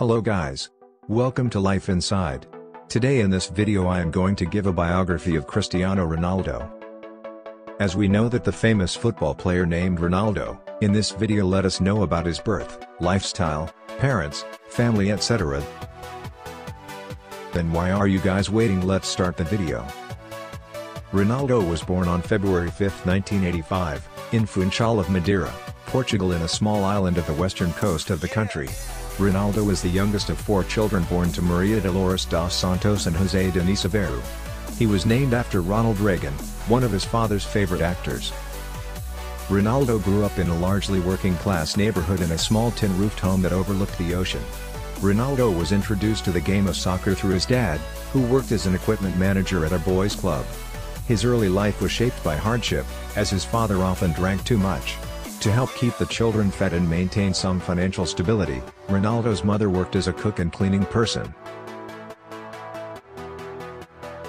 Hello guys. Welcome to Life Inside. Today in this video I am going to give a biography of Cristiano Ronaldo. As we know that the famous football player named Ronaldo, in this video let us know about his birth, lifestyle, parents, family etc. Then why are you guys waiting let's start the video. Ronaldo was born on February 5, 1985, in Funchal of Madeira, Portugal in a small island of the western coast of the country. Ronaldo is the youngest of four children born to Maria Dolores dos Santos and José Dinis Aveiro. He was named after Ronald Reagan, one of his father's favorite actors. Ronaldo grew up in a largely working-class neighborhood in a small tin-roofed home that overlooked the ocean. Ronaldo was introduced to the game of soccer through his dad, who worked as an equipment manager at a boys' club. His early life was shaped by hardship, as his father often drank too much. To help keep the children fed and maintain some financial stability, Ronaldo's mother worked as a cook and cleaning person.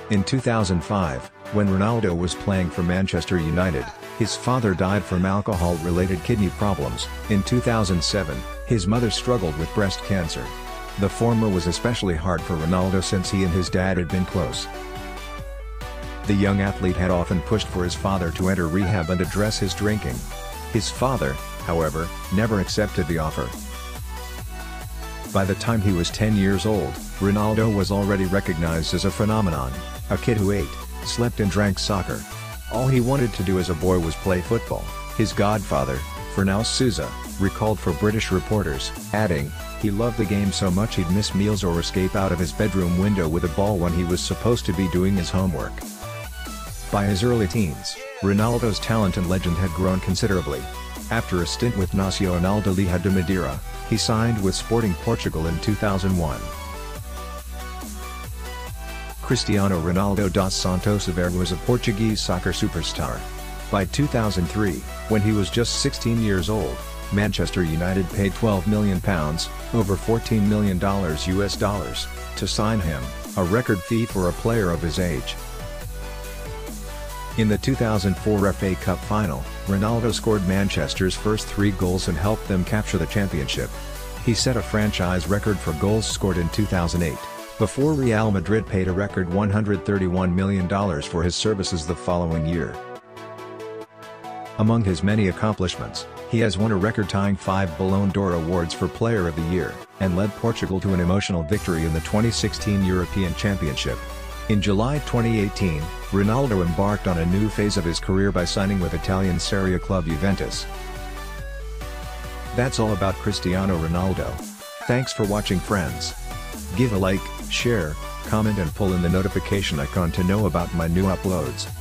In 2005, when Ronaldo was playing for Manchester United, his father died from alcohol-related kidney problems. In 2007, his mother struggled with breast cancer. The former was especially hard for Ronaldo since he and his dad had been close. The young athlete had often pushed for his father to enter rehab and address his drinking. His father, however, never accepted the offer. By the time he was 10 years old, Ronaldo was already recognized as a phenomenon, a kid who ate, slept and drank soccer. All he wanted to do as a boy was play football, his godfather, Fernão Sousa, recalled for British reporters, adding, he loved the game so much he'd miss meals or escape out of his bedroom window with a ball when he was supposed to be doing his homework. By his early teens, Ronaldo's talent and legend had grown considerably. After a stint with Nacional de Liga de Madeira, he signed with Sporting Portugal in 2001. Cristiano Ronaldo dos Santos Aveiro was a Portuguese soccer superstar. By 2003, when he was just 16 years old, Manchester United paid £12 million, over $14 million US dollars, to sign him, a record fee for a player of his age. In the 2004 FA Cup final, Ronaldo scored Manchester's first three goals and helped them capture the championship. He set a franchise record for goals scored in 2008, before Real Madrid paid a record $131 million for his services the following year. Among his many accomplishments, he has won a record-tying five Ballon d'Or awards for Player of the Year, and led Portugal to an emotional victory in the 2016 European Championship. In July 2018, Ronaldo embarked on a new phase of his career by signing with Italian Serie A club Juventus. That's all about Cristiano Ronaldo. Thanks for watching friends. Give a like, share, comment and pull in the notification icon to know about my new uploads.